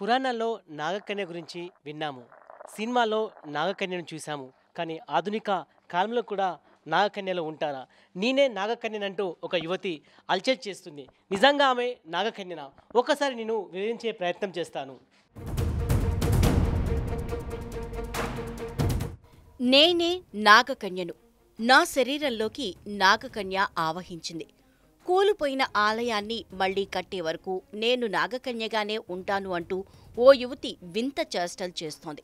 పురాణాల్లో నాగకన్య గురించి విన్నాము. సినిమాలో నాగకన్యను చూసాము కానీ ఆధునిక కాలంలో కూడా నాగకన్యలో ఉంటారా? నేనే నాగకన్యనంటూ ఒక యువతి అల్చర్ చేస్తుంది. నిజంగా ఆమె నాగకన్యన? ఒకసారి నేను వివరించే ప్రయత్నం చేస్తాను. నేనే నాగకన్యను. నా శరీరంలోకి నాగకన్య ఆవహించింది. కూలిపోయిన ఆలయాన్ని మళ్ళీ కట్టే వరకు నేను నాగకన్యగానే ఉంటాను అంటూ ఓ యువతి వింత చేష్టలు చేస్తోంది.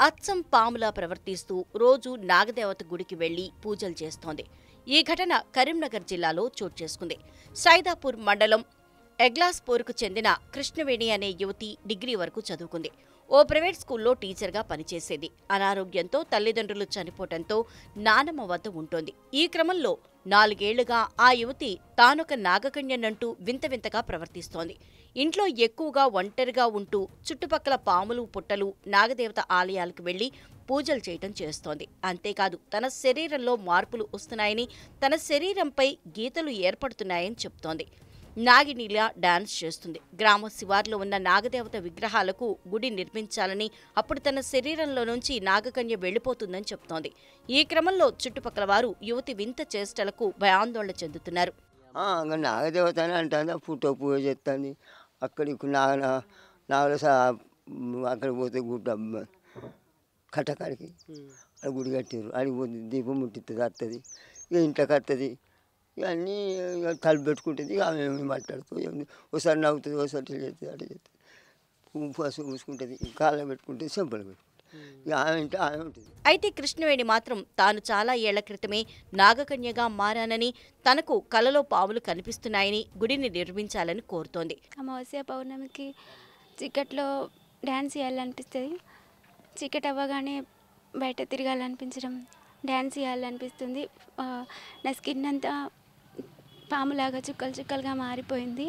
అచ్చం పాములా ప్రవర్తిస్తూ రోజు నాగదేవత గుడికి వెళ్ళి పూజలు చేస్తోంది. ఈ ఘటన కరీంనగర్ జిల్లాలో చోటు చేసుకుంది. సైదాపూర్ మండలం ఎగ్లాస్పూర్కు చెందిన కృష్ణవేణి అనే యువతి డిగ్రీ వరకు చదువుకుంది. ఓ ప్రైవేట్ స్కూల్లో టీచర్గా పనిచేసేది. అనారోగ్యంతో తల్లిదండ్రులు చనిపోవడంతో నానమ్మ వద్ద ఉంటోంది. ఈ క్రమంలో నాలుగేళ్ళుగా ఆ యువతి తానొక నాగకన్యనంటూ వింత వింతగా ప్రవర్తిస్తోంది. ఇంట్లో ఎక్కువగా ఒంటరిగా ఉంటూ చుట్టుపక్కల పాములు పుట్టలు నాగదేవత ఆలయాలకు వెళ్ళి పూజలు చేయటం చేస్తోంది. అంతేకాదు తన శరీరంలో మార్పులు వస్తున్నాయని తన శరీరంపై గీతలు ఏర్పడుతున్నాయని చెప్తోంది. నాగినిలా డాన్స్ చేస్తుంది. గ్రామ శివార్లో ఉన్న నాగదేవత విగ్రహాలకు గుడి నిర్మించాలని అప్పుడు తన శరీరంలో నుంచి నాగకన్య వెళ్ళిపోతుందని చెప్తోంది. ఈ క్రమంలో చుట్టుపక్కల వారు యువతి వింత చేష్టలకు భయాందోళన చెందుతున్నారు. నాగదేవత అని అంటుంది? పుట్ట పూజ చేస్తుంది. అక్కడికి నాగ నాగల అక్కడ పోతే గుడ్డ కట్టకాడికి అది గుడి కట్టారు పోతే దీపం ముట్టిస్తుంది వస్తుంది ఇక ఇంట్లోకి వస్తుంది ఇవన్నీ ఇక తలుపు పెట్టుకుంటుంది ఇక ఆమె ఏమి మాట్లాడుతుంది ఏమి ఒకసారి నవ్వుతుంది ఒకసారి ఇట్లా చేస్తుంది పసుపు పూసుకుంటుంది కాళ్ళ పెట్టుకుంటుంది చెంపలు పెట్టుకుంటుంది. అయితే కృష్ణవేణి మాత్రం తాను చాలా ఏళ్ళ క్రితమే నాగకన్యగా మారానని తనకు కలలో పాములు కనిపిస్తున్నాయని గుడిని నిర్మించాలని కోరుతోంది. అమావాస్య పౌర్ణమికి చీకట్లో డ్యాన్స్ చేయాలనిపిస్తుంది. చీకటి అవ్వగానే బయట తిరగాలనిపించడం డ్యాన్స్ చేయాలనిపిస్తుంది. నా స్కిన్ అంతా పాములాగా చుక్కలు చుక్కలుగా మారిపోయింది.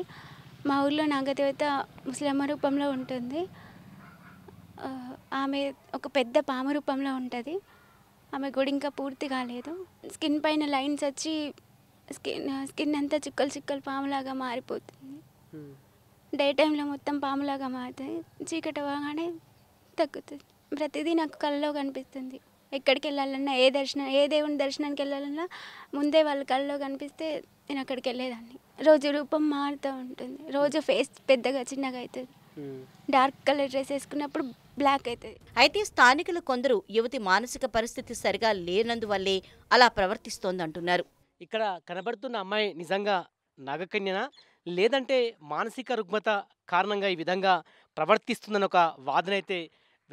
మా ఊర్లో నాగదేవత ముసలమ్మ రూపంలో ఉంటుంది. ఆమె ఒక పెద్ద పాము రూపంలో ఉంటుంది. ఆమె గుడి ఇంకా పూర్తి కాలేదు. స్కిన్ పైన లైన్స్ వచ్చి స్కిన్ స్కిన్ అంతా చుక్కలు చుక్కలు పాములాగా మారిపోతుంది. డే టైంలో మొత్తం పాములాగా మారుతుంది చీకటి అవ్వగానే తగ్గుతుంది. ప్రతిదీ నాకు కళ్ళలో కనిపిస్తుంది. ఎక్కడికి వెళ్ళాలన్నా ఏ దర్శనం ఏ దేవుని దర్శనానికి వెళ్ళాలన్నా ముందే వాళ్ళ కళ్ళలో కనిపిస్తే నేను అక్కడికి వెళ్ళేదాన్ని. రోజు రూపం మారుతూ ఉంటుంది. రోజు ఫేస్ పెద్దగా చిన్నగా అవుతుంది డార్క్ కలర్ డ్రెస్ వేసుకున్నప్పుడు బ్లాక్ అవుతుంది అయితే స్థానికులు కొందరు యువతి మానసిక పరిస్థితి సరిగా లేనందువల్లే అలా ప్రవర్తిస్తోందంటున్నారు. ఇక్కడ కనబడుతున్న అమ్మాయి నిజంగా నాగకన్యనా? లేదంటే మానసిక రుగ్మత కారణంగా ఈ విధంగా ప్రవర్తిస్తుందని ఒక వాదన అయితే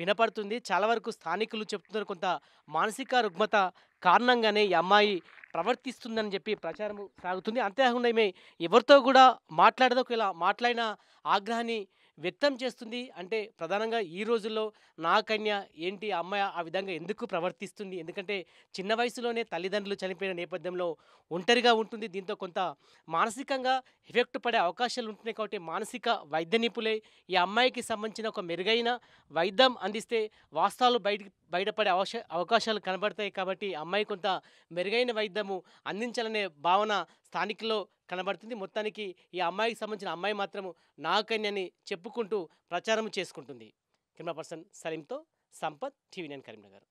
వినపడుతుంది. చాలా వరకు స్థానికులు చెప్తున్నారు కొంత మానసిక రుగ్మత కారణంగానే ఈ అమ్మాయి ప్రవర్తిస్తుందని చెప్పి ప్రచారం సాగుతుంది. అంతేకాకుండా ఈమె ఎవరితో కూడా మాట్లాడదో. ఒకవేళ మాట్లాడిన ఆగ్రహాన్ని వ్యక్తం చేస్తుంది. అంటే ప్రధానంగా ఈ రోజుల్లో నా కన్య ఏంటి అమ్మాయి ఆ విధంగా ఎందుకు ప్రవర్తిస్తుంది? ఎందుకంటే చిన్న వయసులోనే తల్లిదండ్రులు చనిపోయిన నేపథ్యంలో ఒంటరిగా ఉంటుంది. దీంతో కొంత మానసికంగా ఎఫెక్ట్ పడే అవకాశాలు ఉంటున్నాయి కాబట్టి మానసిక వైద్య నిపుణులే ఈ అమ్మాయికి సంబంధించిన ఒక మెరుగైన వైద్యం అందిస్తే వాస్తవాలు బయట బయటపడే అవశ అవకాశాలు కనబడతాయి కాబట్టి అమ్మాయి కొంత మెరుగైన వైద్యము అందించాలనే భావన స్థానికుల్లో కనబడుతుంది. మొత్తానికి ఈ అమ్మాయికి సంబంధించిన అమ్మాయి మాత్రము నాగకన్యని చెప్పుకుంటూ ప్రచారం చేసుకుంటుంది. కెమెరా పర్సన్ సలీంతో సంపత్ టీవీ నైన్ కరీంనగర్.